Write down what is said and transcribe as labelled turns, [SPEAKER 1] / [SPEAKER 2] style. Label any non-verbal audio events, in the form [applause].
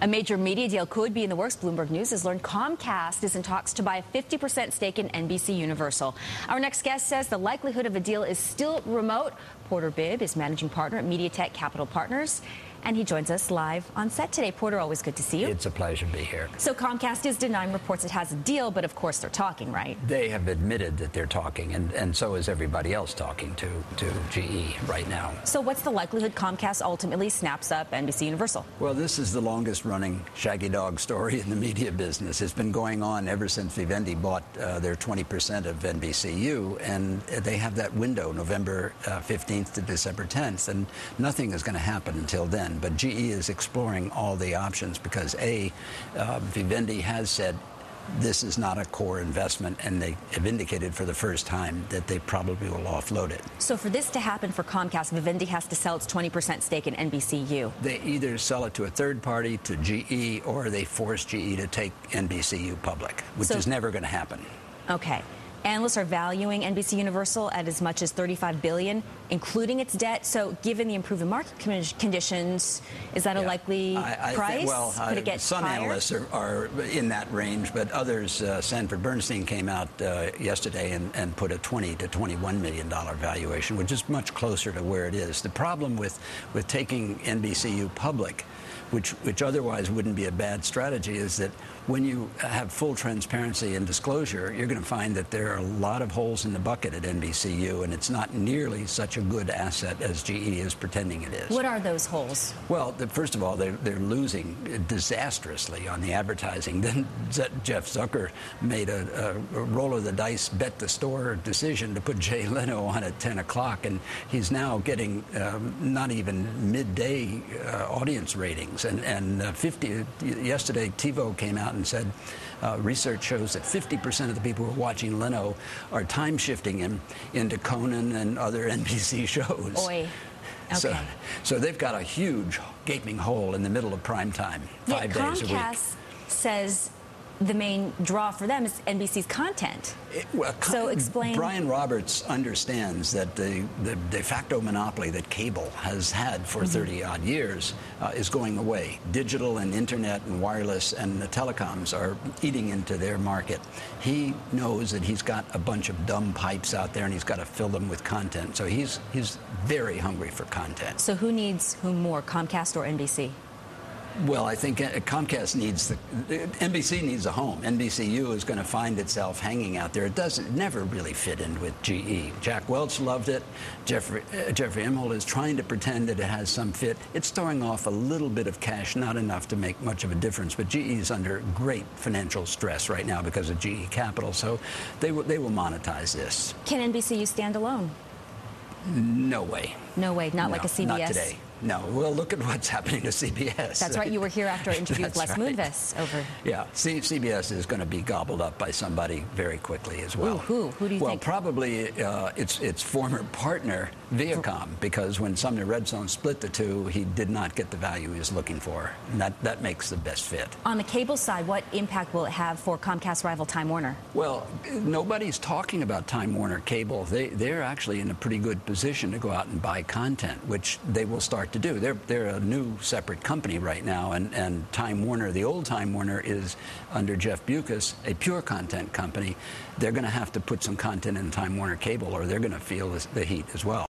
[SPEAKER 1] A major media deal could be in the works. Bloomberg News has learned Comcast is in talks to buy a 50% stake in NBC Universal. Our next guest says the likelihood of a deal is still remote. Porter Bibb is managing partner at Mediatech Capital Partners and he joins us live on set today. Porter, always good to see you.
[SPEAKER 2] It's a pleasure to be here.
[SPEAKER 1] So Comcast is denying reports it has a deal, but of course they're talking, right?
[SPEAKER 2] They have admitted that they're talking, and, and so is everybody else talking to, to GE right now.
[SPEAKER 1] So what's the likelihood Comcast ultimately snaps up NBC Universal?
[SPEAKER 2] Well, this is the longest running shaggy dog story in the media business. It's been going on ever since Vivendi bought uh, their 20% of NBCU, and they have that window, November uh, 15th to December 10th, and nothing is going to happen until then. But GE is exploring all the options because A, uh, Vivendi has said this is not a core investment, and they have indicated for the first time that they probably will offload it.
[SPEAKER 1] So, for this to happen for Comcast, Vivendi has to sell its 20% stake in NBCU.
[SPEAKER 2] They either sell it to a third party, to GE, or they force GE to take NBCU public, which so, is never going to happen.
[SPEAKER 1] Okay. Analysts are valuing NBC Universal at as much as 35 billion, including its debt. So, given the improving market conditions, is that yeah. a likely I, I price?
[SPEAKER 2] Think, well,
[SPEAKER 1] get
[SPEAKER 2] some
[SPEAKER 1] higher?
[SPEAKER 2] analysts are, are, in that range, but others, uh, Sanford Bernstein came out uh, yesterday and, and, put a 20 to 21 million dollar valuation, which is much closer to where it is. The problem with with taking NBCU public which, which otherwise wouldn't be a bad strategy, is that when you have full transparency and disclosure, you're going to find that there are a lot of holes in the bucket at NBCU, and it's not nearly such a good asset as GE is pretending it is.
[SPEAKER 1] What are those holes?
[SPEAKER 2] Well, the, first of all, they're, they're losing disastrously on the advertising. [laughs] Then Jeff Zucker made a, a, roll of the dice, bet the store decision to put Jay Leno on at 10 o'clock, and he's now getting um, not even midday uh, audience ratings and, and uh, 50 yesterday TiVo came out and said uh, research shows that 50% of the people who are watching Leno are time shifting him into Conan and other [laughs] NBC shows.
[SPEAKER 1] Oy. Okay.
[SPEAKER 2] So, so they've got a huge gaping hole in the middle of prime time, five
[SPEAKER 1] yeah,
[SPEAKER 2] days
[SPEAKER 1] Comcast
[SPEAKER 2] a week.
[SPEAKER 1] says the main draw for them is NBC's content.
[SPEAKER 2] It, well,
[SPEAKER 1] so explain.
[SPEAKER 2] Brian Roberts understands that the, the de facto monopoly that cable has had for mm-hmm. 30 odd years uh, is going away. Digital and internet and wireless and the telecoms are eating into their market. He knows that he's got a bunch of dumb pipes out there and he's got to fill them with content. So he's he's very hungry for content.
[SPEAKER 1] So who needs whom more, Comcast or NBC?
[SPEAKER 2] Well, I think uh, Comcast needs the NBC needs a home. NBCU is going to find itself hanging out there. It doesn't never really fit in with GE. Jack Welch loved it. Jeffrey uh, Jeffrey Immelt is trying to pretend that it has some fit. It's throwing off a little bit of cash, not enough to make much of a difference. But GE is under great financial stress right now because of GE Capital, so they will they will monetize this.
[SPEAKER 1] Can NBCU stand alone?
[SPEAKER 2] No way.
[SPEAKER 1] No way. Not
[SPEAKER 2] no,
[SPEAKER 1] like a CBS.
[SPEAKER 2] Not today. No, well, look at what's happening to CBS.
[SPEAKER 1] That's right. You were here after our [laughs] interview with Les right. Moonves over.
[SPEAKER 2] Yeah, C- CBS is going to be gobbled up by somebody very quickly as well.
[SPEAKER 1] Ooh, who? Who do you
[SPEAKER 2] well,
[SPEAKER 1] think?
[SPEAKER 2] Well, probably uh, its its former partner Viacom, because when Sumner Redstone split the two, he did not get the value he was looking for, and that that makes the best fit.
[SPEAKER 1] On the cable side, what impact will it have for Comcast rival Time Warner?
[SPEAKER 2] Well, nobody's talking about Time Warner Cable. They they're actually in a pretty good position to go out and buy content, which they will start to do. They're they're a new separate company right now, and, and Time Warner, the old Time Warner, is under Jeff Bewkes, a pure content company. They're going to have to put some content in Time Warner Cable, or they're going to feel the heat as well.